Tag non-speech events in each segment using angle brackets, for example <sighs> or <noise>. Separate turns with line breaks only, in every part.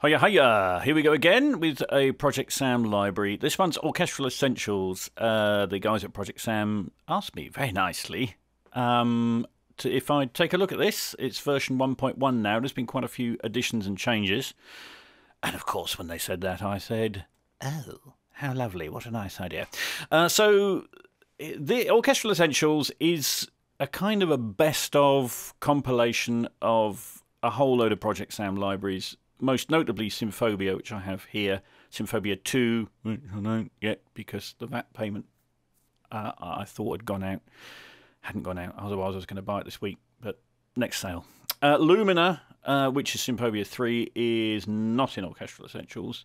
Hiya, hiya! Here we go again with a Project SAM library. This one's Orchestral Essentials. Uh, the guys at Project SAM asked me very nicely um, to, if I take a look at this. It's version 1.1 now. There's been quite a few additions and changes. And of course, when they said that, I said, Oh, how lovely. What a nice idea. Uh, so, the Orchestral Essentials is a kind of a best of compilation of a whole load of Project SAM libraries most notably Symphobia, which I have here. Symphobia 2, which I don't yet because the VAT payment uh, I thought had gone out. Hadn't gone out, otherwise I was going to buy it this week, but next sale. Uh, Lumina, uh, which is Symphobia 3, is not in Orchestral Essentials,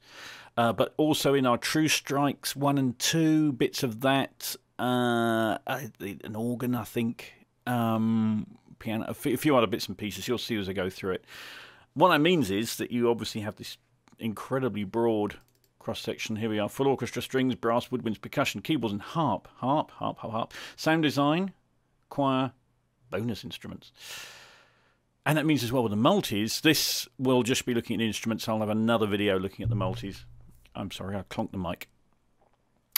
uh, but also in our True Strikes 1 and 2, bits of that, uh, an organ, I think, um, piano, a few other bits and pieces. You'll see as I go through it. What that means is that you obviously have this incredibly broad cross section. Here we are full orchestra, strings, brass, woodwinds, percussion, keyboards, and harp. Harp, harp, harp, harp. Sound design, choir, bonus instruments. And that means as well with the multis, this will just be looking at instruments. I'll have another video looking at the multis. I'm sorry, I clonked the mic.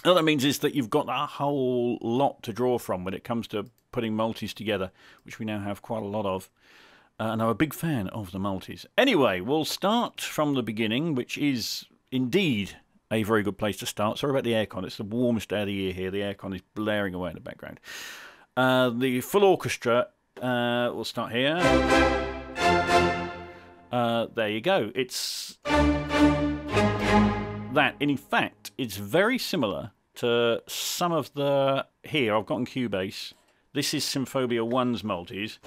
What that means is that you've got a whole lot to draw from when it comes to putting multis together, which we now have quite a lot of. Uh, and I'm a big fan of the multis. Anyway, we'll start from the beginning, which is indeed a very good place to start. Sorry about the aircon, it's the warmest day of the year here. The aircon is blaring away in the background. Uh, the full orchestra, uh, we'll start here. Uh, there you go. It's that. And In fact, it's very similar to some of the. Here, I've got on Cubase. This is Symphobia 1's multis.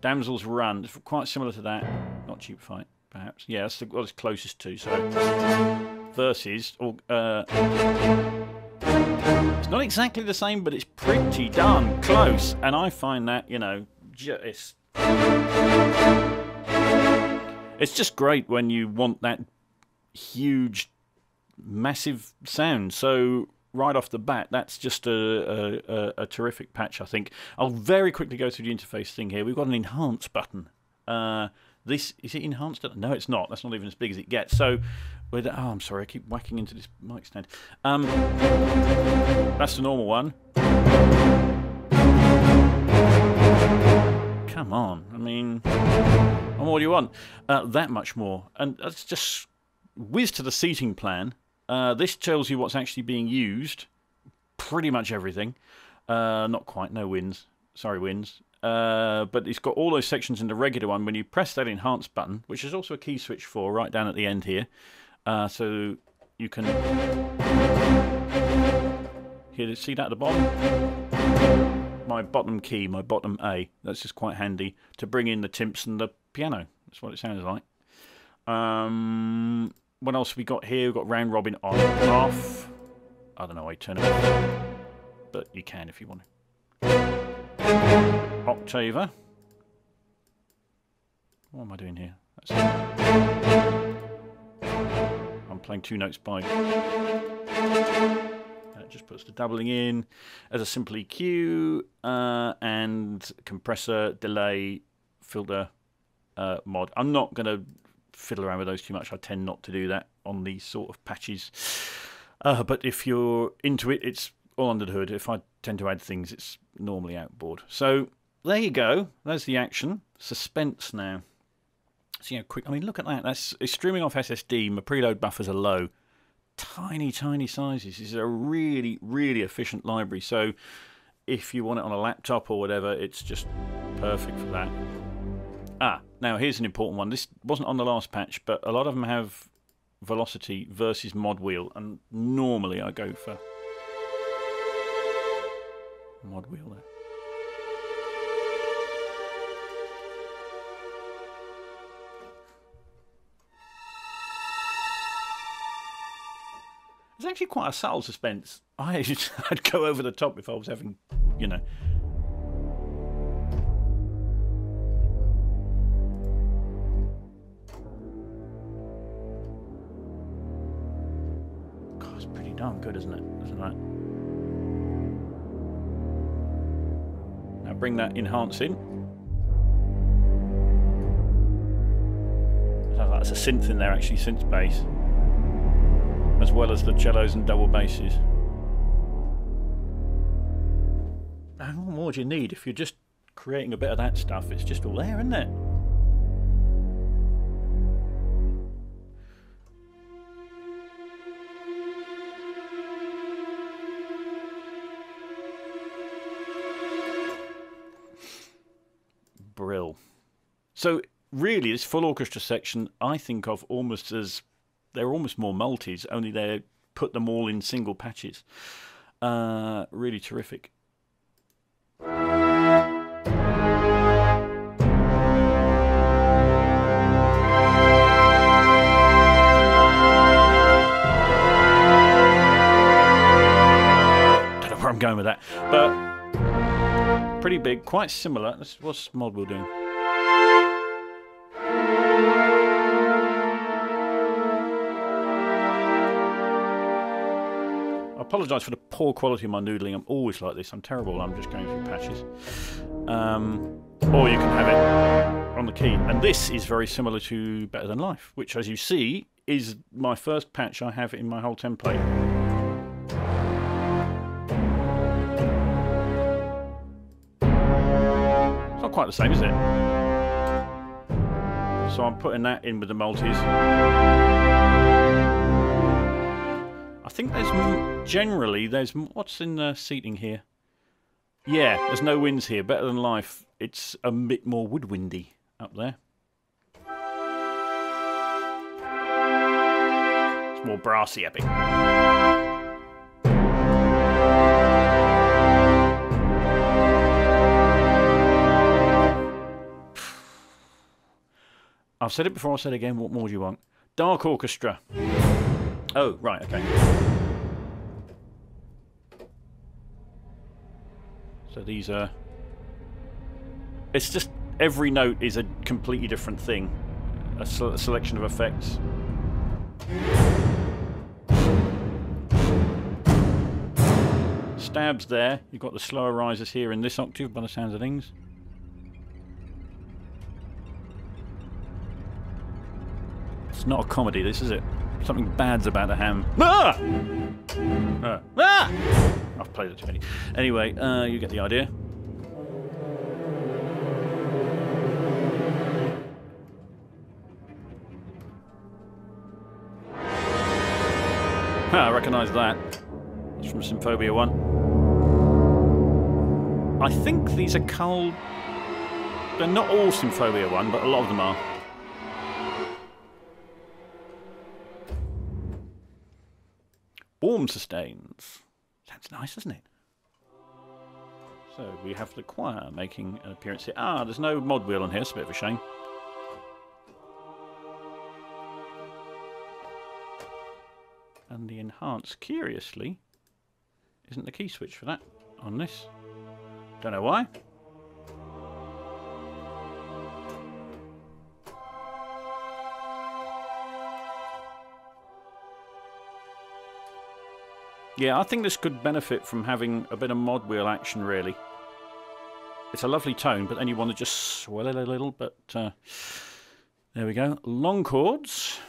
Damsel's Run, quite similar to that. Not Cheap Fight, perhaps. Yeah, that's what it's closest to. So, versus, or uh, it's not exactly the same, but it's pretty darn close. And I find that you know, it's it's just great when you want that huge, massive sound. So right off the bat, that's just a, a, a, terrific patch, I think. I'll very quickly go through the interface thing here. We've got an enhance button. Uh, this is it enhanced? No, it's not. That's not even as big as it gets. So, with oh, I'm sorry, I keep whacking into this mic stand. Um, that's the normal one. Come on, I mean, what more do you want? Uh, that much more, and that's just whiz to the seating plan. Uh, this tells you what's actually being used. Pretty much everything. Uh, not quite, no wins. Sorry, wins. Uh, but it's got all those sections in the regular one. When you press that enhance button, which is also a key switch for right down at the end here, uh, so you can here see that at the bottom. My bottom key, my bottom A. That's just quite handy to bring in the timps and the piano. That's what it sounds like. Um, what else we got here? We've got round robin on off. I don't know, I turn it off. But you can if you want to. Octaver. What am I doing here? I'm playing two notes by. That just puts the doubling in as a simple EQ uh, and compressor, delay, filter, uh, mod. I'm not going to fiddle around with those too much. I tend not to do that on these sort of patches. Uh, but if you're into it, it's all under the hood. If I tend to add things, it's normally outboard. So there you go. There's the action. Suspense now. See how quick. I mean, look at that. That's it's streaming off SSD. My preload buffers are low. Tiny, tiny sizes. This is a really, really efficient library. So if you want it on a laptop or whatever, it's just perfect for that. Ah, now here's an important one. This wasn't on the last patch, but a lot of them have velocity versus mod wheel, and normally I go for mod wheel there. It's actually quite a subtle suspense. I, <laughs> I'd go over the top if I was having, you know, darn good, isn't it? Isn't that? Now bring that enhance in. That's a synth in there actually, synth bass. As well as the cellos and double basses. How more do you need if you're just creating a bit of that stuff? It's just all there, isn't it? So really, this full orchestra section, I think of almost as they're almost more multis, only they put them all in single patches. Uh, really terrific. Don't know where I'm going with that, but pretty big, quite similar. What's Modwheel doing? Apologise for the poor quality of my noodling. I'm always like this. I'm terrible. I'm just going through patches. Um, or you can have it on the key. And this is very similar to Better Than Life, which, as you see, is my first patch I have in my whole template. It's not quite the same, is it? So I'm putting that in with the multis. I think there's generally there's what's in the seating here. Yeah, there's no winds here. Better than life. It's a bit more woodwindy up there. It's more brassy, epic. I've said it before, I'll say it again. What more do you want? Dark Orchestra. Oh, right, okay. So these are... It's just every note is a completely different thing. A, a selection of effects. Stabs there. You've got the slower rises here in this octave by the sounds of things. It's not a comedy, this is it? Something bad's about to happen. Ah! Uh, ah! I've played it too many. Anyway, uh, you get the idea. I recognise that. It's from Symphobia 1. I think these are cold. They're not all Symphobia 1, but a lot of them are. Warm sustains. Sounds nice, doesn't it? So we have the choir making an appearance here. Ah, there's no mod wheel on here. It's a bit of a shame. And the enhance, curiously, isn't the key switch for that on this. Don't know why. Yeah, I think this could benefit from having a bit of mod wheel action, really. It's a lovely tone, but then you want to just swell it a little, but uh, there we go. Long chords,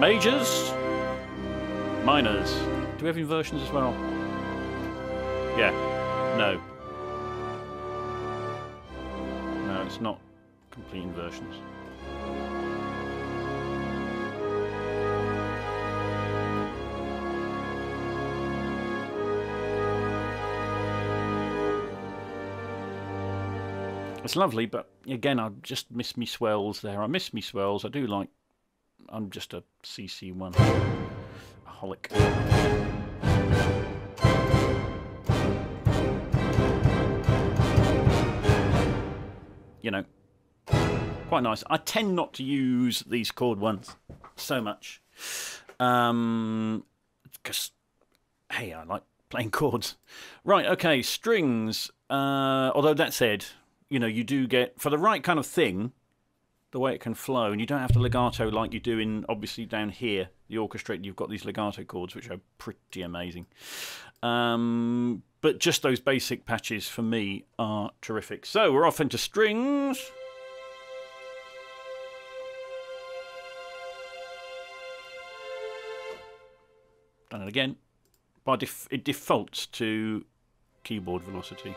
majors, minors. Do we have inversions as well? Yeah, no. No, it's not complete inversions. It's lovely, but again, I just miss me swells there. I miss me swells. I do like. I'm just a CC1 holic. You know, quite nice. I tend not to use these chord ones so much. Um, because, hey, I like playing <laughs> chords. Right, okay, strings. Uh, although that said, you know, you do get for the right kind of thing, the way it can flow, and you don't have to legato like you do in obviously down here the orchestra. You've got these legato chords which are pretty amazing. Um, but just those basic patches for me are terrific. So we're off into strings. Done it again. By def it defaults to keyboard velocity.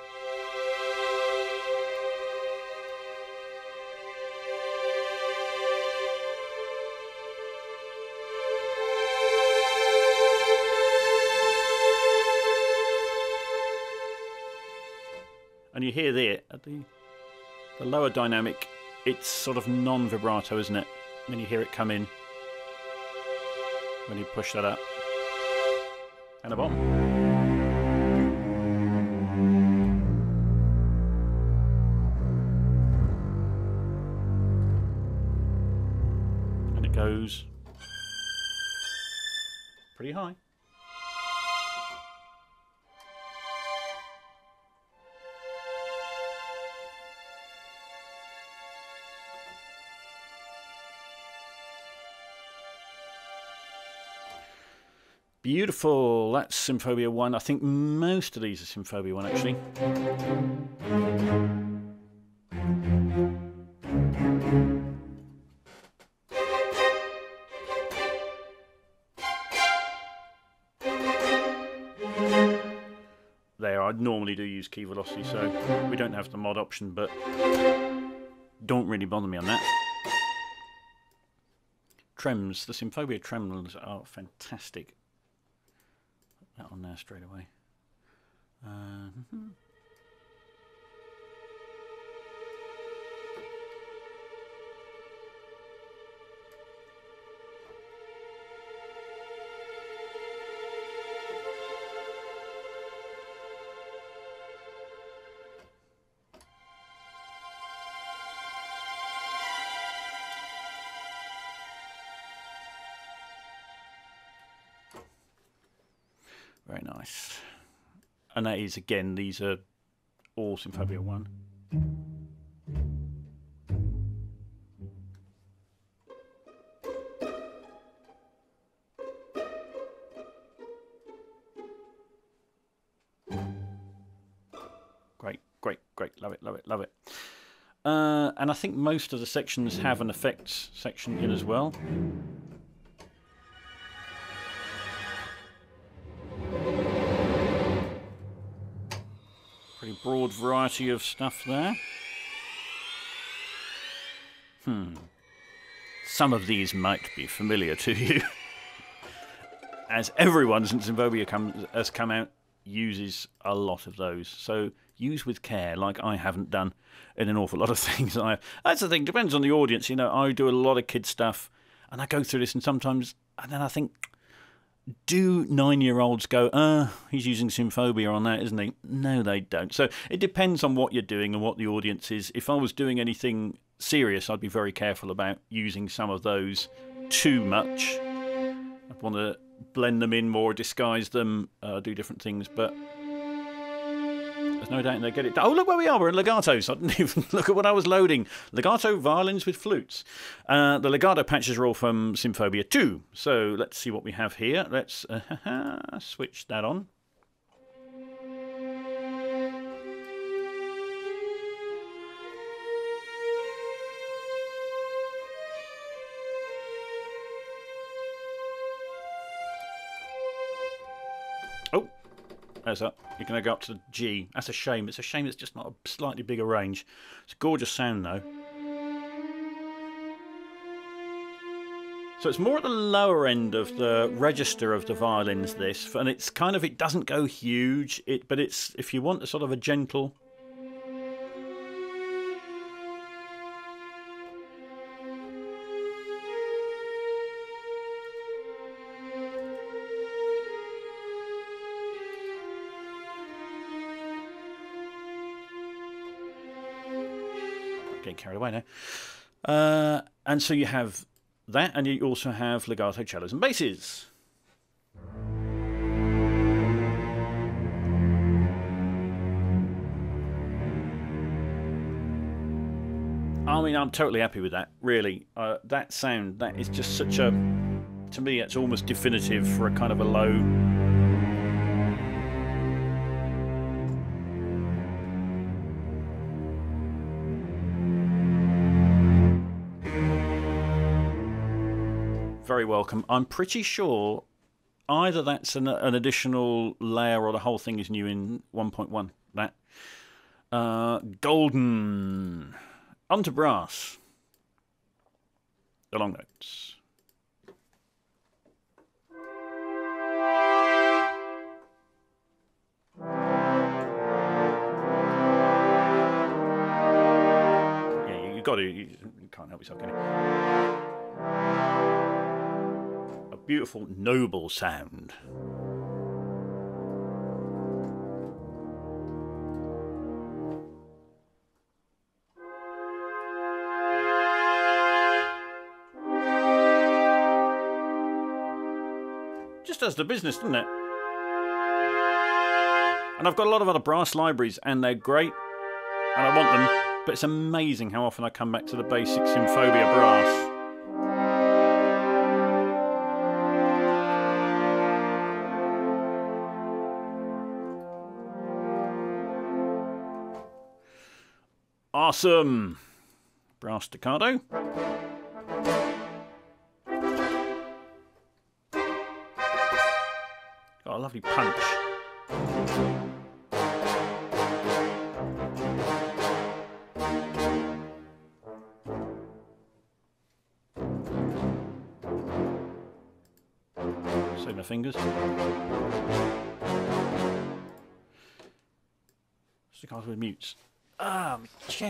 And you hear there at the the lower dynamic, it's sort of non-vibrato, isn't it? When you hear it come in, when you push that up, and a bomb. And it goes pretty high. Beautiful. That's Symphobia 1. I think most of these are Symphobia 1, actually. There, I normally do use key velocity, so we don't have the mod option, but don't really bother me on that. Trems, the Symphobia Trems are fantastic that on there straight away. Uh, nice. And that is, again, these are all Symphobia 1. Great, great, great. Love it, love it, love it. Uh, and I think most of the sections have an effects section in as well. Variety of stuff there. Hmm. Some of these might be familiar to you. <laughs> As everyone since come, has come out uses a lot of those. So use with care, like I haven't done in an awful lot of <laughs> things. I that's the thing. Depends on the audience. You know, I do a lot of kid stuff, and I go through this, and sometimes, and then I think, do nine year olds go, uh, he's using Symphobia on that, isn't he? No, they don't. So it depends on what you're doing and what the audience is. If I was doing anything serious, I'd be very careful about using some of those too much. I'd want to blend them in more, disguise them, uh, do different things, but there's no doubt they get it. Oh, look where we are. We're in legatos. I didn't <laughs> even look at what I was loading. Legato violins with flutes. Uh, the legato patches are all from Symphobia 2. So let's see what we have here. Let's uh, <laughs> switch that on. There's. You're going to go up to the G. That's a shame. It's a shame it's just not a slightly bigger range. It's a gorgeous sound, though. So it's more at the lower end of the register of the violins, this, and it's kind of, it doesn't go huge, it, but it's, if you want a sort of a gentle carried away now. Uh, and so you have that, and you also have legato cellos and basses. I mean, I'm totally happy with that. Really, uh, that sound that is just such a. To me, it's almost definitive for a kind of a low very welcome. I'm pretty sure either that's an, an additional layer or the whole thing is new in 1.1. That uh, golden onto brass. The long notes. Yeah, you got to. You can't help yourself, can you? Beautiful, noble sound. Just does the business, doesn't it? And I've got a lot of other brass libraries, and they're great, and I want them. But it's amazing how often I come back to the basic Symphobia brass. Awesome! Brass staccato.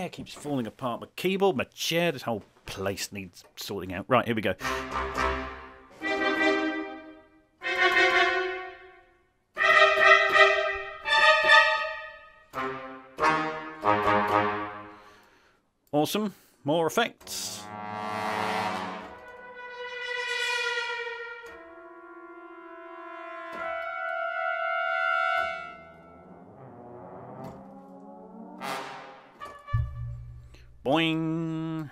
Chair keeps falling apart. My keyboard, my chair, this whole place needs sorting out. Right, here we go. Awesome. More effects. Boing.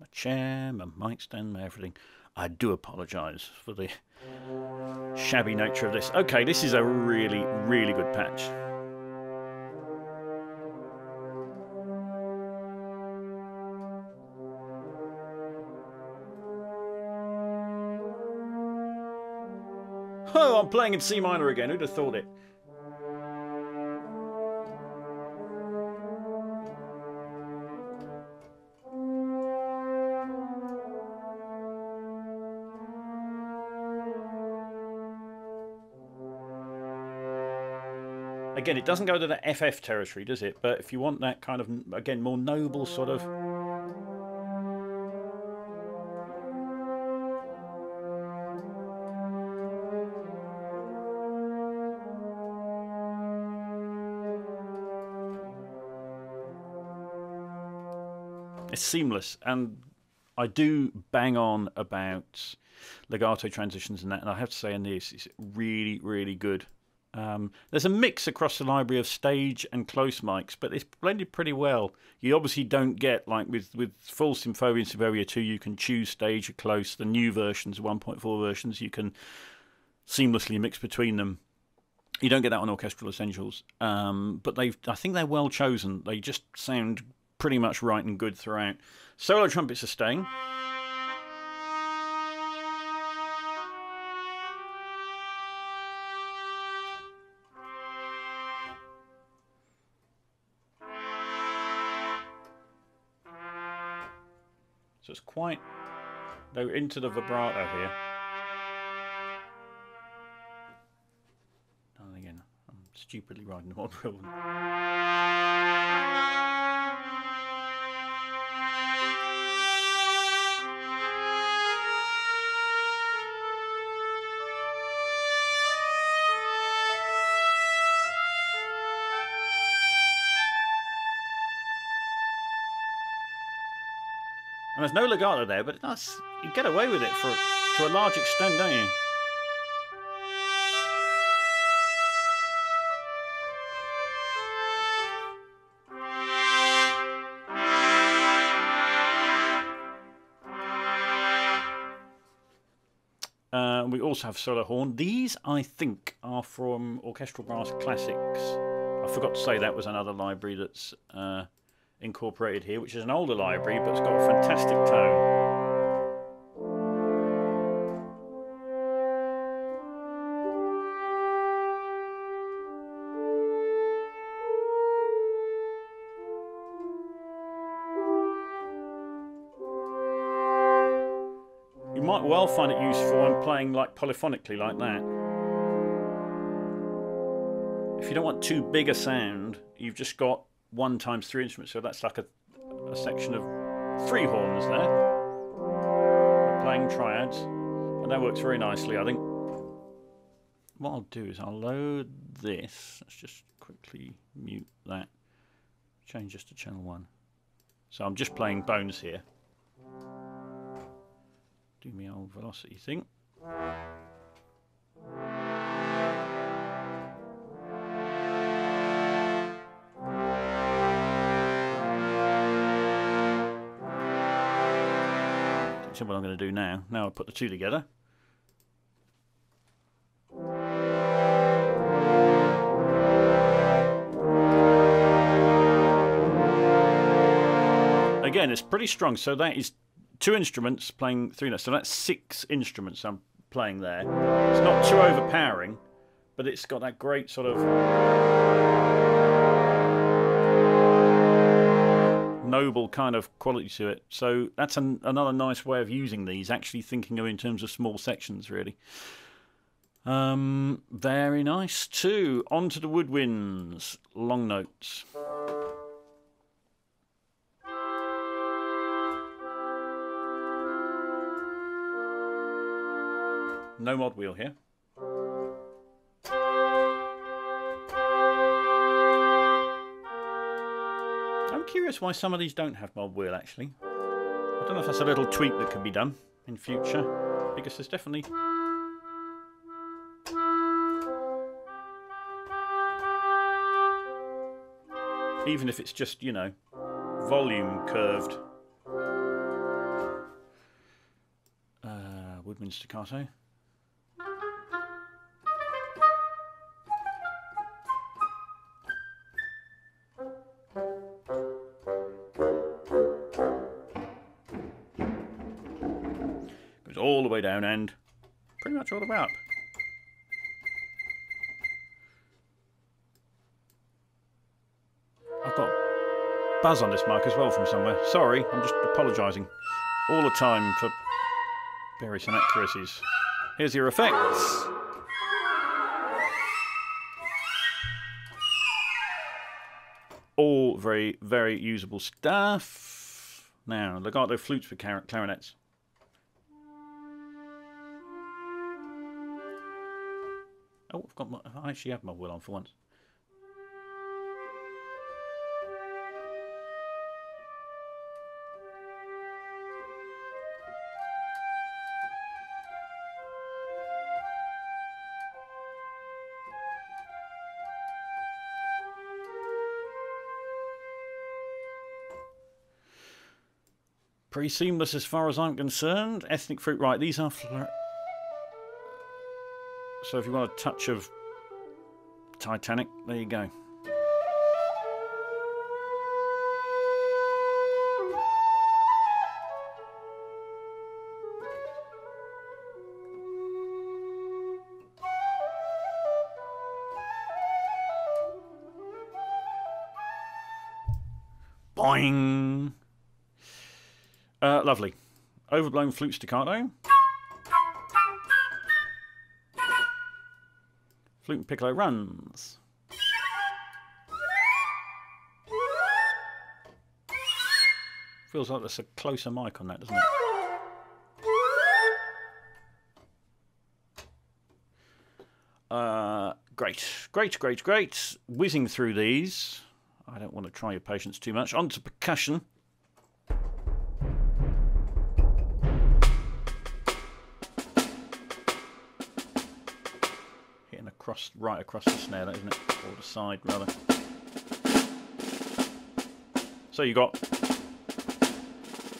My chair, my mic stand, my everything. I do apologise for the shabby nature of this. Okay, this is a really, really good patch. Oh, I'm playing in C minor again. Who'd have thought it? Again, it doesn't go to the FF territory, does it? But if you want that kind of, again, more noble sort of. It's seamless, and I do bang on about legato transitions and that, and I have to say in this, it's really, really good. Um, there's a mix across the library of stage and close mics, but it's blended pretty well. You obviously don't get like with with full Symphobia and Symphobia 2, you can choose stage or close. The new versions, 1.4 versions, you can seamlessly mix between them. You don't get that on Orchestral Essentials, um, but they've I think they're well chosen. They just sound pretty much right and good throughout. Solo trumpets are staying. Quite though into the vibrato here. And again, I'm stupidly riding the one there's no legato there, but that's you get away with it for to a large extent, don't you? Uh, we also have solo horn. These, I think, are from Orchestral Brass Classics. I forgot to say that was another library that's uh, incorporated here, which is an older library, but it's got a fantastic tone. You might well find it useful when playing like polyphonically like that. If you don't want too big a sound, you've just got one times three instruments, so that's like a, a section of three horns there. Playing triads, and that works very nicely, I think. What I'll do is I'll load this. Let's just quickly mute that. Change this to channel one. So I'm just playing bones here. Do my old velocity thing. So what I'm going to do now. Now I put the two together. Again, it's pretty strong. So that is two instruments playing three notes. So that's six instruments I'm playing there. It's not too overpowering, but it's got that great sort of noble kind of quality to it. So that's an, another nice way of using these, actually thinking of in terms of small sections, really. Um, very nice too. On to the woodwinds, long notes. No mod wheel here. Curious why some of these don't have mod wheel actually. I don't know if that's a little tweak that could be done in future because there's definitely even if it's just, you know, volume curved. Uh, Woodwind staccato. The way down and pretty much all the way up. I've got buzz on this mic as well from somewhere. Sorry, I'm just apologising all the time for various inaccuracies. Here's your effects. All very, very usable stuff. Now, legato flutes for clarinets. Oh, I've got my, I actually have my wheel on for once. Pretty seamless as far as I'm concerned. Ethnic flute, right, these are... So if you want a touch of Titanic, there you go. Boing! Uh, lovely. Overblown flute staccato. Flute and piccolo runs. Feels like there's a closer mic on that, doesn't it? Uh, great, great, great, great. Whizzing through these. I don't want to try your patience too much. On to percussion. Right across the snare, that isn't it? Or the side, rather. So you got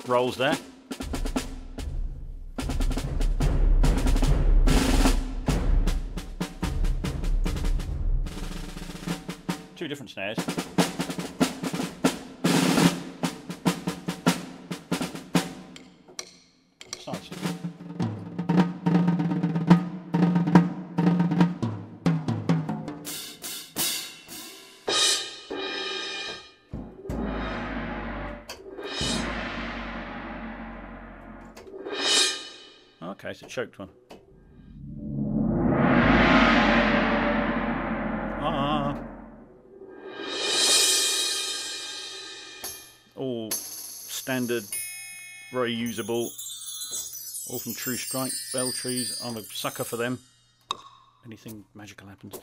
rolls there. Two different snares. Choked one. Ah. All standard, very usable. All from True Strike, Bell Trees. I'm a sucker for them. Anything magical happens.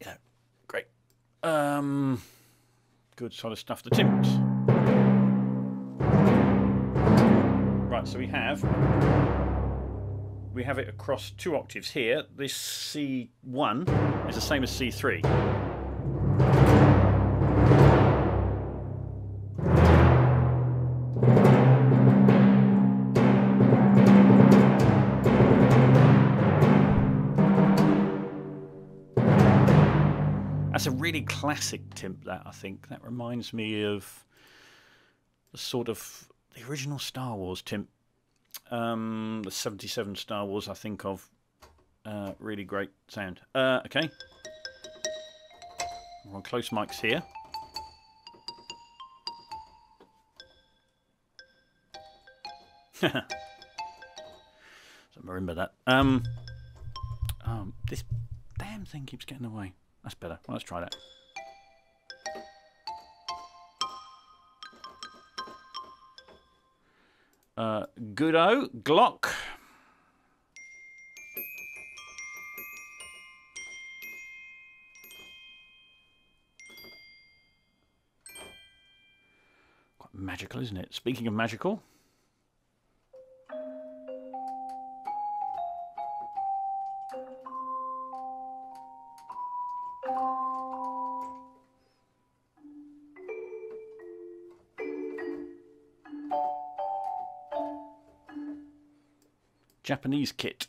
Yeah, great. Um, good solid stuff. The Timps. Right, so we have we have it across two octaves here. This C1 is the same as C3. That's a really classic timp, that I think. That reminds me of the sort of the original Star Wars timp, um, the 77 Star Wars, I think of. Uh, really great sound. Uh, okay. We're on close mics here. <laughs> so remember that. Um, um, this damn thing keeps getting away. That's better. Well, let's try that. Uh, Goodo, Glock. Quite magical, isn't it? Speaking of magical. Japanese kit.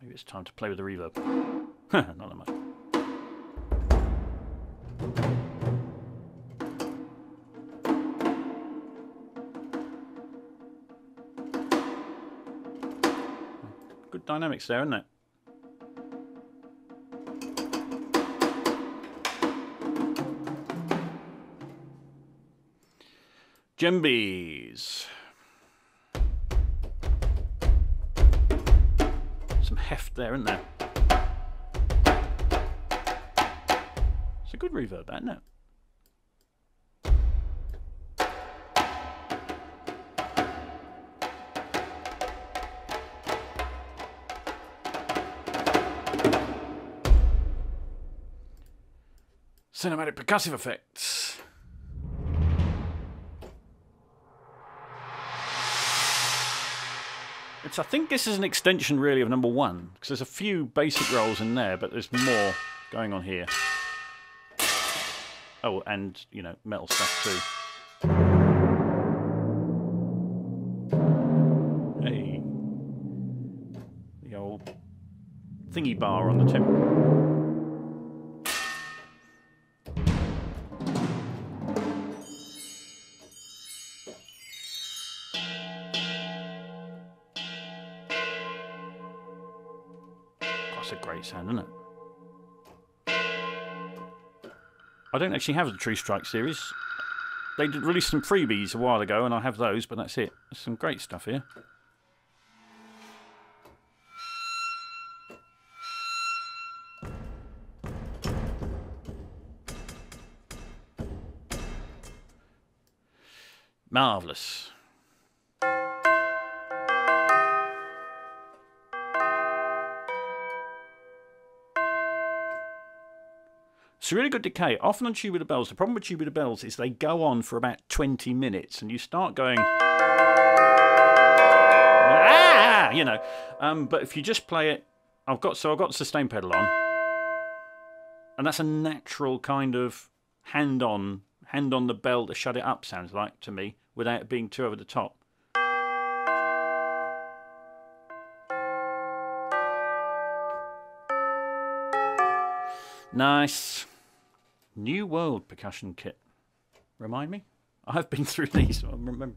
Maybe it's time to play with the reverb. <laughs> Not that much. Dynamics there, isn't it? Djembes. Some heft there, isn't there? It's a good reverb, isn't it? Cinematic percussive effects. It's, I think this is an extension really of number one, because there's a few basic rolls in there, but there's more going on here. Oh, and, you know, metal stuff too. Hey. The old thingy bar on the tip. That's a great sound, isn't it? I don't actually have the True Strike series. They did release some freebies a while ago, and I have those, but that's it. There's some great stuff here. Marvellous. It's a really good decay. Often on tubular bells, the problem with tubular bells is they go on for about 20 minutes and you start going, ah, you know. Um, but if you just play it, I've got, so I've got the sustain pedal on. And that's a natural kind of hand on, hand on the bell to shut it up, sounds like to me, without it being too over the top. Nice. New World percussion kit. Remind me? I've been through these. I remember.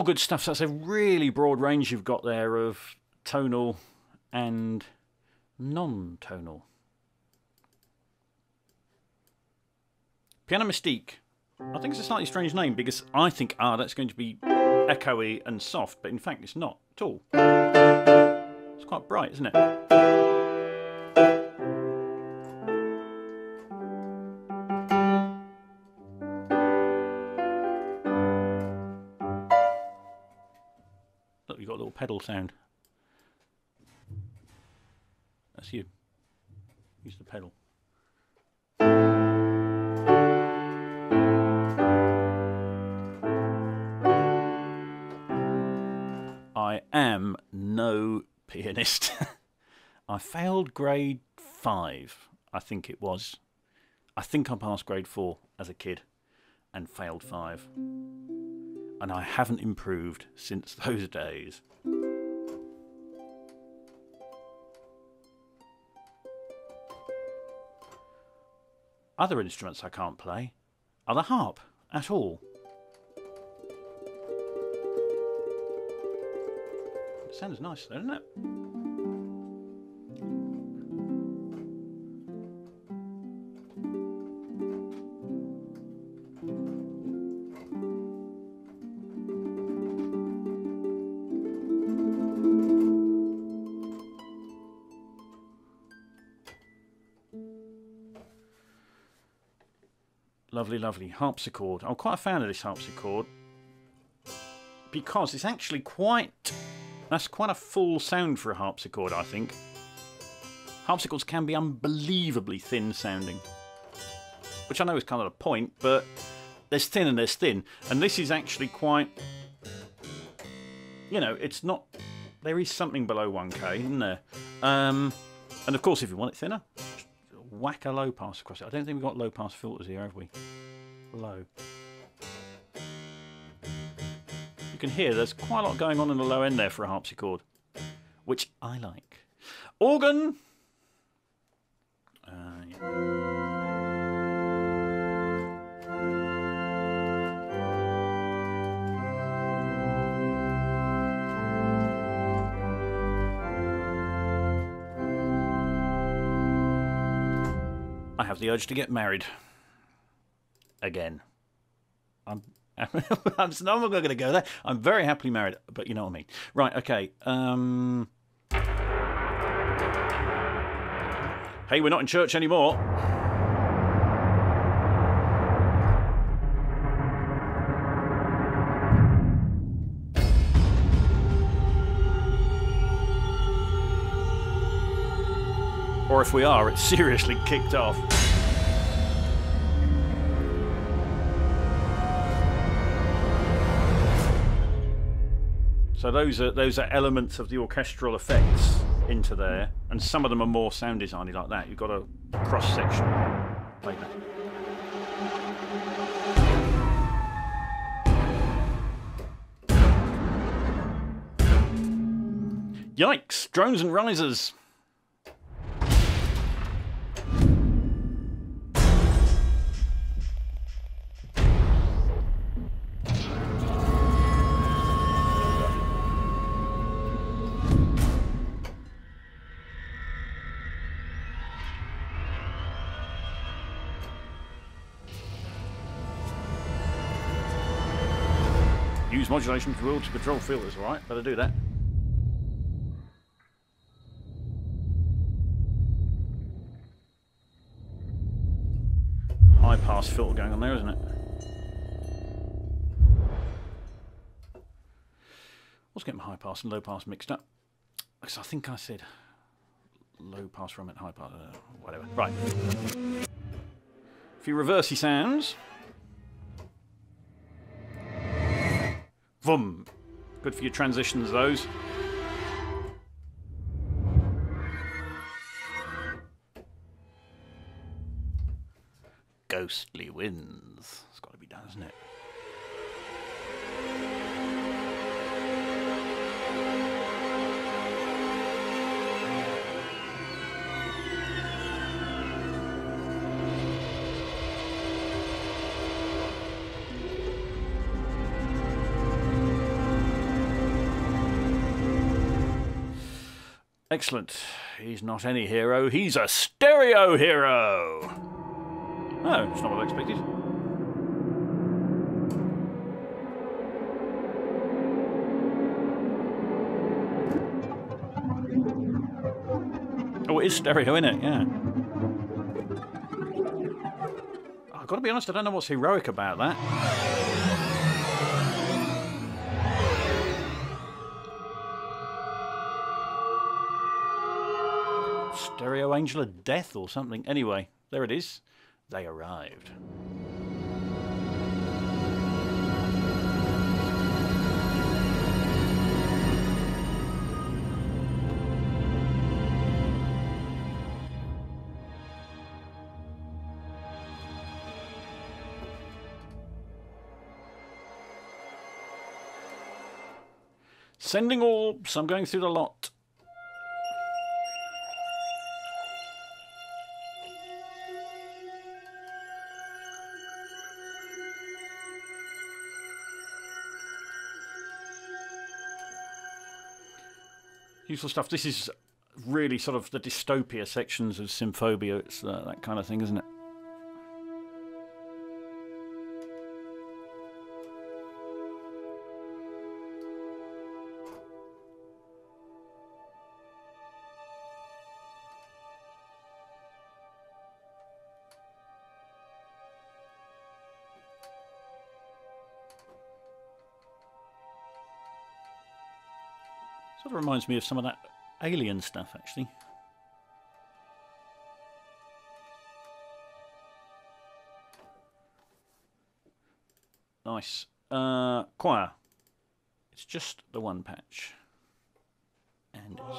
All good stuff. So that's a really broad range you've got there of tonal and non-tonal. Piano Mystique. I think it's a slightly strange name because I think, ah, that's going to be echoey and soft, but in fact it's not at all. It's quite bright, isn't it? Pedal sound. That's you. Use the pedal. I am no pianist. <laughs> I failed grade five, I think it was. I think I passed grade four as a kid and failed five. And I haven't improved since <laughs> those days. Other instruments I can't play are the harp at all. It sounds nice, though, doesn't it? Lovely, lovely. Harpsichord. I'm quite a fan of this harpsichord because it's actually quite... That's quite a full sound for a harpsichord, I think. Harpsichords can be unbelievably thin sounding. Which I know is kind of the point, but there's thin and there's thin. And this is actually quite... You know, it's not... There is something below 1k, isn't there? Um, and of course, if you want it thinner, whack a low pass across it. I don't think we've got low pass filters here, have we? Low. You can hear there's quite a lot going on in the low end there for a harpsichord, which I like. Organ! Uh, yeah. Have the urge to get married. Again. I'm <laughs> I'm not going to go there. I'm very happily married, but you know what I mean. Right, okay. Um, hey, we're not in church anymore. Or if we are, it's seriously kicked off. So those are those are elements of the orchestral effects into there, and some of them are more sound designy like that. You've got a cross section like that. Yikes! Drones and risers. Modulation tool to control filters, alright? Better do that. High pass filter going on there, isn't it? Was getting my high pass and low pass mixed up. Because I think I said low pass from it, high pass, uh, whatever. Right. A few reversey sounds. Vum. Good for your transitions, those. Ghostly winds. It's got to be done, isn't it? Excellent. He's not any hero, he's a stereo hero! Oh, it's not what I expected. Oh, it is stereo, isn't it? Yeah. I've got to be honest, I don't know what's heroic about that. Angel of Death or something. Anyway, there it is. They arrived. Sending orbs. I'm going through the lot. Useful stuff. This is really sort of the dystopia sections of Symphobia. It's uh, that kind of thing, isn't it? Reminds me of some of that alien stuff, actually. Nice. Uh, choir. It's just the one patch. And it's...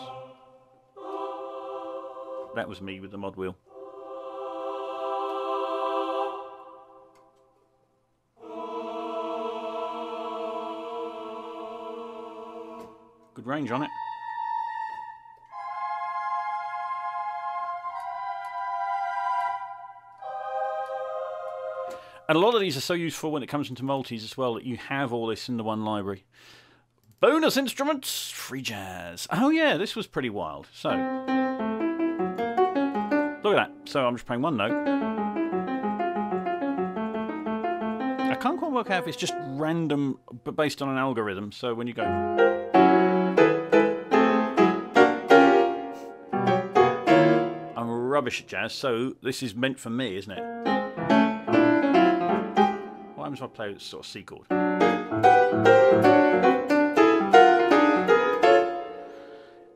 That was me with the mod wheel. Good range on it. And a lot of these are so useful when it comes into multis as well that you have all this in the one library. Bonus instruments, free jazz. Oh yeah, this was pretty wild. So, look at that. So I'm just playing one note. I can't quite work out if it's just random, but based on an algorithm. So when you go. I'm rubbish at jazz, so this is meant for me, isn't it? What happens if I play sort of C chord?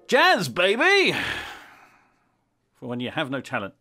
Jazz, baby! <sighs> For when you have no talent.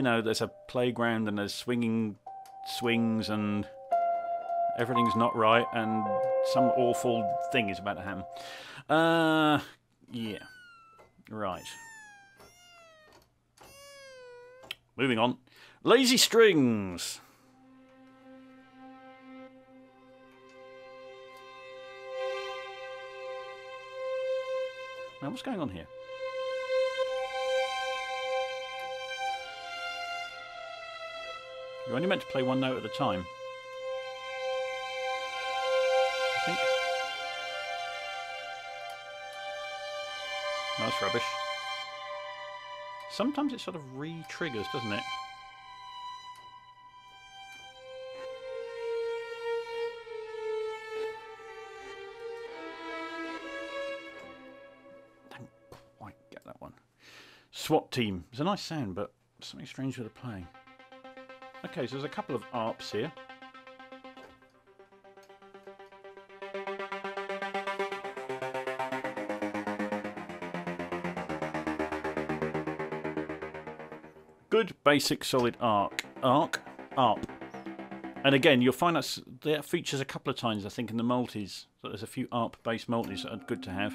You know, there's a playground and there's swinging swings and everything's not right and some awful thing is about to happen. Uh, yeah. Right. Moving on. Lazy strings. Now, what's going on here? You're only meant to play one note at a time. I think. That's rubbish. Sometimes it sort of re-triggers, doesn't it? Don't quite get that one. SWAT team. It's a nice sound, but something strange with the playing. Okay, so there's a couple of ARPs here. Good basic solid arc. Arc? ARP. And again, you'll find that, that features a couple of times, I think, in the multis. So there's a few ARP-based multis that are good to have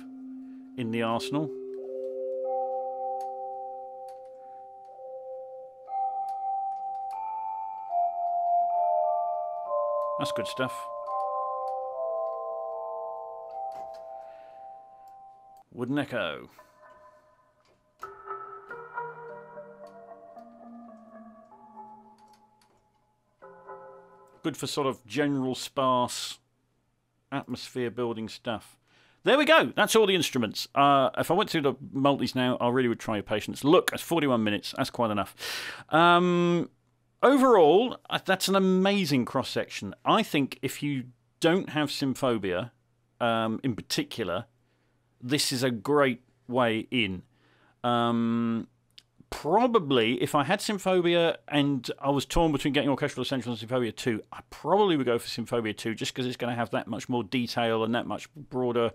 in the arsenal. That's good stuff. Wooden Echo. Good for sort of general sparse atmosphere building stuff. There we go. That's all the instruments. Uh, if I went through the multis now, I really would try your patience. Look, that's 41 minutes. That's quite enough. Um, overall, uh, that's an amazing cross section. I think if you don't have Symphobia um, in particular, this is a great way in. Um, probably, if I had Symphobia and I was torn between getting Orchestral Essentials and Symphobia 2, I probably would go for Symphobia 2 just because it's going to have that much more detail and that much broader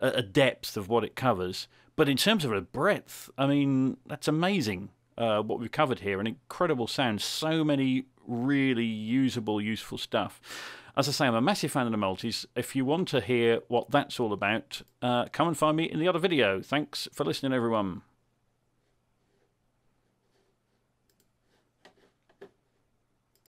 uh, a depth of what it covers. But in terms of a breadth, I mean, that's amazing uh, what we've covered here. An incredible sound, so many really usable, useful stuff. As I say, I'm a massive fan of the multis. If you want to hear what that's all about, uh, come and find me in the other video. Thanks for listening, everyone.